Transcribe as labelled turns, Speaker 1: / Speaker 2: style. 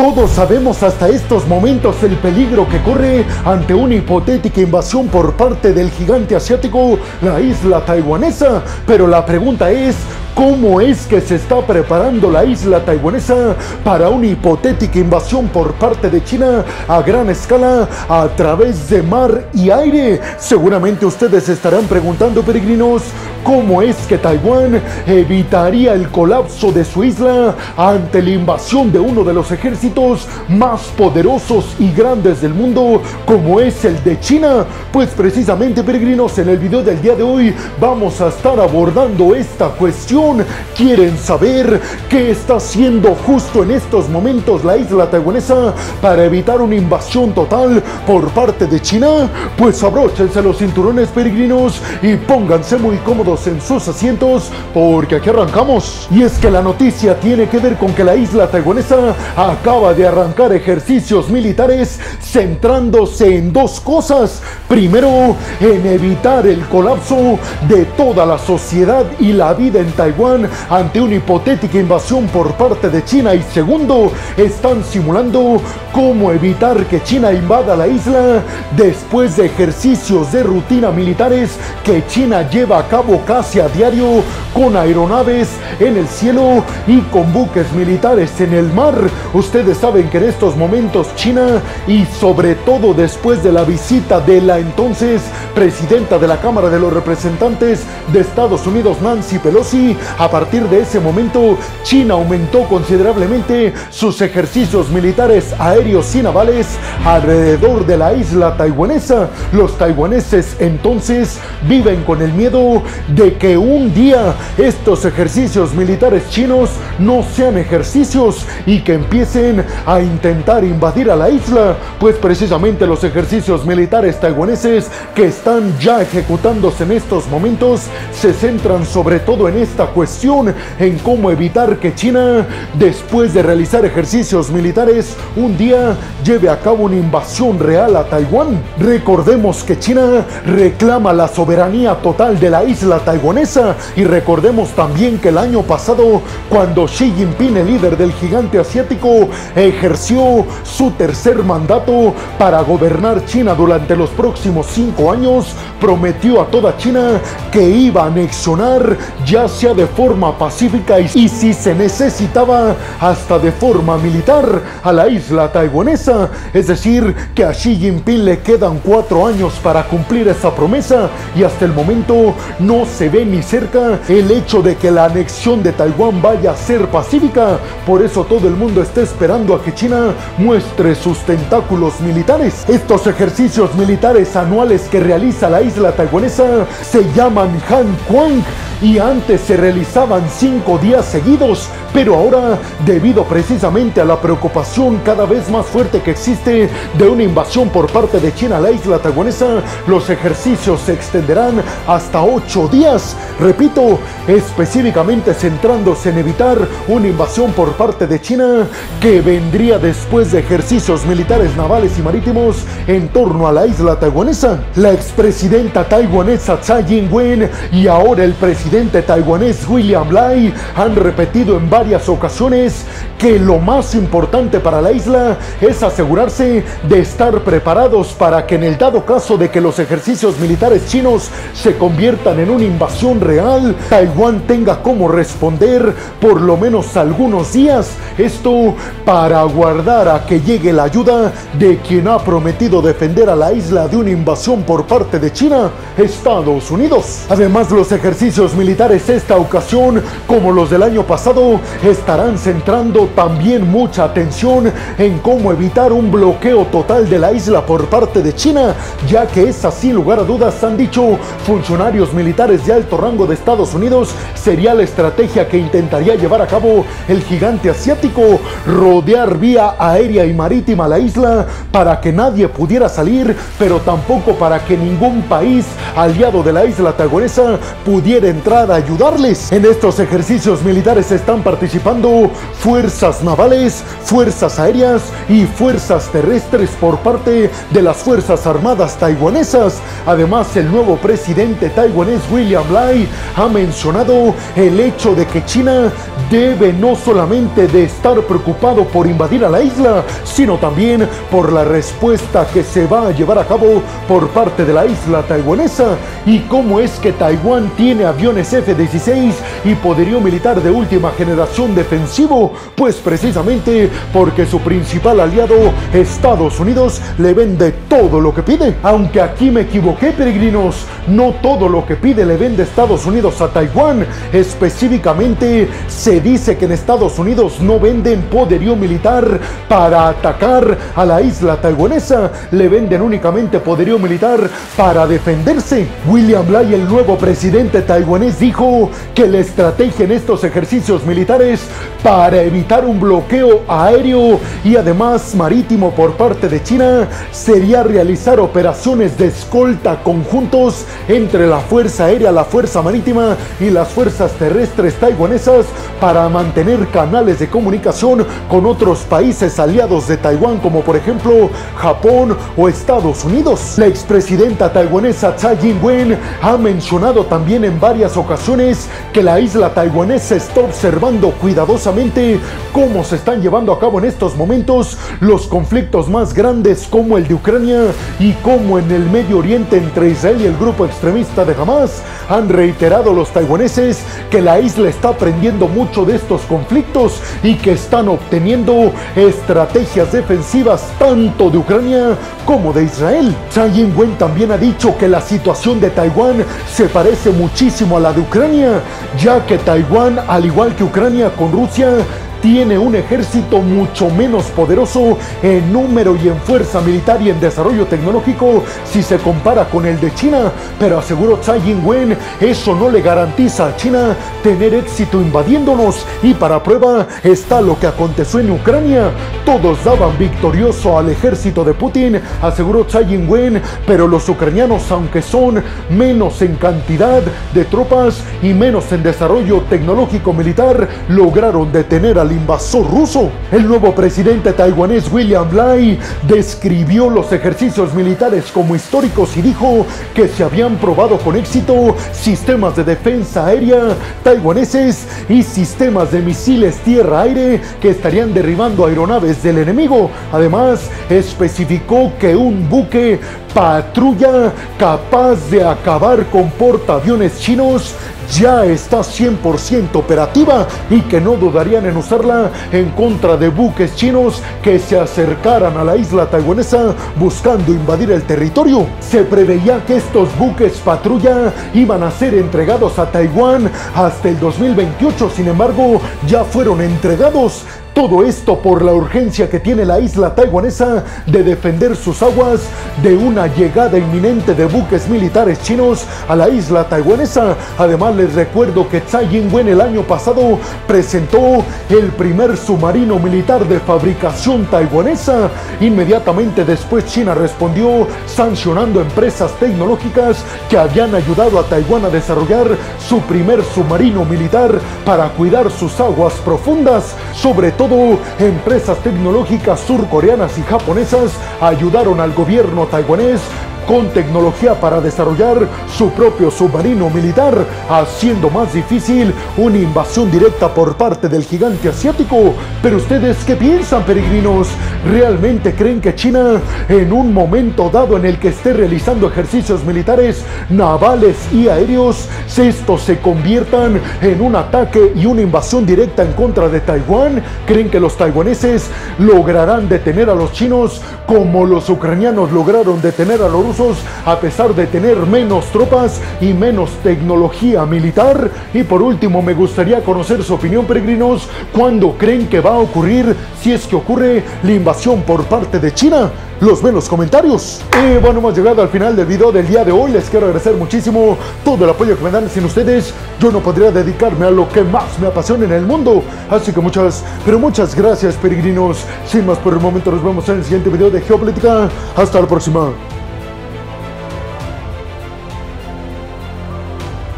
Speaker 1: Todos sabemos hasta estos momentos el peligro que corre ante una hipotética invasión por parte del gigante asiático, la isla taiwanesa. Pero la pregunta es, ¿Cómo es que se está preparando la isla taiwanesa para una hipotética invasión por parte de China a gran escala a través de mar y aire? Seguramente ustedes estarán preguntando, peregrinos, ¿cómo es que Taiwán evitaría el colapso de su isla ante la invasión de uno de los ejércitos más poderosos y grandes del mundo, como es el de China? Pues precisamente, peregrinos, en el video del día de hoy vamos a estar abordando esta cuestión quieren saber qué está haciendo justo en estos momentos la isla taiwanesa para evitar una invasión total por parte de China, pues abróchense los cinturones peregrinos y pónganse muy cómodos en sus asientos porque aquí arrancamos. Y es que la noticia tiene que ver con que la isla taiwanesa acaba de arrancar ejercicios militares centrándose en dos cosas. Primero, en evitar el colapso de toda la sociedad y la vida en Taiwán ante una hipotética invasión por parte de China y segundo, están simulando cómo evitar que China invada la isla después de ejercicios de rutina militares que China lleva a cabo casi a diario con aeronaves en el cielo y con buques militares en el mar. Ustedes saben que en estos momentos China y sobre todo después de la visita de la entonces presidenta de la Cámara de los Representantes de Estados Unidos, Nancy Pelosi, a partir de ese momento China aumentó considerablemente sus ejercicios militares aéreos y navales alrededor de la isla taiwanesa. Los taiwaneses entonces viven con el miedo de que un día estos ejercicios militares chinos no sean ejercicios y que empiecen a intentar invadir a la isla, pues precisamente los ejercicios militares taiwaneses que están ya ejecutándose en estos momentos se centran sobre todo en esta cuestión, en cómo evitar que China, después de realizar ejercicios militares, un día lleve a cabo una invasión real a Taiwán. Recordemos que China reclama la soberanía total de la isla taiwanesa y recordemos también que el año pasado, cuando Xi Jinping, el líder del gigante asiático, ejerció su tercer mandato para gobernar China durante los próximos cinco años, prometió a toda China que iba a anexionar ya sea de forma pacífica y, si se necesitaba hasta de forma militar a la isla taiwanesa. Es decir, que a Xi Jinping le quedan cuatro años para cumplir esa promesa y hasta el momento no se ve ni cerca el hecho de que la anexión de Taiwán vaya a ser pacífica. Por eso todo el mundo está esperando a que China muestre sus tentáculos militares. Estos ejercicios militares anuales que realiza la isla taiwanesa se llaman Han Kuang y antes se realizaban cinco días seguidos, pero ahora, debido precisamente a la preocupación cada vez más fuerte que existe de una invasión por parte de China a la isla taiwanesa, los ejercicios se extenderán hasta ocho días. Repito, específicamente centrándose en evitar una invasión por parte de China que vendría después de ejercicios militares navales y marítimos en torno a la isla taiwanesa. La expresidenta taiwanesa Tsai Ing-wen y ahora el presidente taiwanés William Lai han repetido en varias ocasiones que lo más importante para la isla es asegurarse de estar preparados para que en el dado caso de que los ejercicios militares chinos se conviertan en una invasión real, Taiwán tenga como responder por lo menos algunos días. Esto para aguardar a que llegue la ayuda de quien ha prometido defender a la isla de una invasión por parte de China, Estados Unidos. Además, los ejercicios militares esta ocasión, como los del año pasado, estarán centrando también mucha atención en cómo evitar un bloqueo total de la isla por parte de China, ya que es así lugar a dudas, han dicho funcionarios militares de alto rango de Estados Unidos, sería la estrategia que intentaría llevar a cabo el gigante asiático, rodear vía aérea y marítima la isla para que nadie pudiera salir, pero tampoco para que ningún país aliado de la isla taiwanesa pudiera entrar a ayudarles. En estos ejercicios militares están participando fuerzas navales, fuerzas aéreas y fuerzas terrestres por parte de las Fuerzas Armadas taiwanesas. Además, el nuevo presidente taiwanés William Lai ha mencionado el hecho de que China debe no solamente de estar preocupado por invadir a la isla, sino también por la respuesta que se va a llevar a cabo por parte de la isla taiwanesa y cómo es que Taiwán tiene aviones F-16 y poderío militar de última generación defensivo, pues precisamente porque su principal aliado, Estados Unidos, le vende todo lo que pide. Aunque aquí me equivoqué, peregrinos, no todo lo que pide le vende Estados Unidos a Taiwán. Específicamente se dice que en Estados Unidos no venden poderío militar para atacar a la isla taiwanesa, le venden únicamente poderío militar para defenderse. William Lai, el nuevo presidente taiwanés, dijo que la estrategia en estos ejercicios militares para evitar un bloqueo aéreo y además marítimo por parte de China sería realizar operaciones de escolta conjuntos entre la Fuerza Aérea, la Fuerza Marítima y las fuerzas terrestres taiwanesas para mantener canales de comunicación con otros países aliados de Taiwán como por ejemplo Japón o Estados Unidos. La expresidenta taiwanesa Tsai Ing-wen ha mencionado también en varias ocasiones que la isla taiwanesa está observando cuidadosamente cómo se están llevando a cabo en estos momentos los conflictos más grandes como el de Ucrania y como en el Medio Oriente entre Israel y el grupo extremista de Hamas. Han reiterado los taiwaneses que la isla está aprendiendo mucho de estos conflictos y que están obteniendo estrategias defensivas tanto de Ucrania como de Israel. Tsai Ing-wen también ha dicho que la situación de Taiwán se parece muchísimo a la de Ucrania, ya que Taiwán, al igual que Ucrania con Rusia, tiene un ejército mucho menos poderoso en número y en fuerza militar y en desarrollo tecnológico si se compara con el de China, pero aseguró Tsai Ing-wen, eso no le garantiza a China tener éxito invadiéndonos y para prueba está lo que aconteció en Ucrania. Todos daban victorioso al ejército de Putin, aseguró Tsai Ing-wen, pero los ucranianos, aunque son menos en cantidad de tropas y menos en desarrollo tecnológico militar, lograron detener al invasor ruso. El nuevo presidente taiwanés William Lai describió los ejercicios militares como históricos y dijo que se habían probado con éxito sistemas de defensa aérea taiwaneses y sistemas de misiles tierra-aire que estarían derribando aeronaves del enemigo. Además, especificó que un buque patrulla capaz de acabar con portaaviones chinos ya está 100% operativa y que no dudarían en usarla en contra de buques chinos que se acercaran a la isla taiwanesa buscando invadir el territorio. Se preveía que estos buques patrulla iban a ser entregados a Taiwán hasta el 2028, sin embargo ya fueron entregados. Todo esto por la urgencia que tiene la isla taiwanesa de defender sus aguas de una llegada inminente de buques militares chinos a la isla taiwanesa. Además les recuerdo que Tsai Ing-wen el año pasado presentó el primer submarino militar de fabricación taiwanesa. Inmediatamente después China respondió sancionando empresas tecnológicas que habían ayudado a Taiwán a desarrollar su primer submarino militar para cuidar sus aguas profundas, sobre todo empresas tecnológicas surcoreanas y japonesas ayudaron al gobierno taiwanés con tecnología para desarrollar su propio submarino militar, haciendo más difícil una invasión directa por parte del gigante asiático. Pero ustedes, ¿qué piensan, peregrinos? ¿Realmente creen que China, en un momento dado en el que esté realizando ejercicios militares, navales y aéreos, estos se conviertan en un ataque y una invasión directa en contra de Taiwán? ¿Creen que los taiwaneses lograrán detener a los chinos como los ucranianos lograron detener a los rusos? A pesar de tener menos tropas y menos tecnología militar. Y por último, me gustaría conocer su opinión, peregrinos, cuando creen que va a ocurrir, si es que ocurre, la invasión por parte de China los ven los comentarios. Y bueno, hemos llegado al final del video del día de hoy. Les quiero agradecer muchísimo todo el apoyo que me dan. Sin ustedes, yo no podría dedicarme a lo que más me apasiona en el mundo. Así que muchas, pero muchas gracias, peregrinos. Sin más por el momento, nos vemos en el siguiente video de Geopolítica. Hasta la próxima.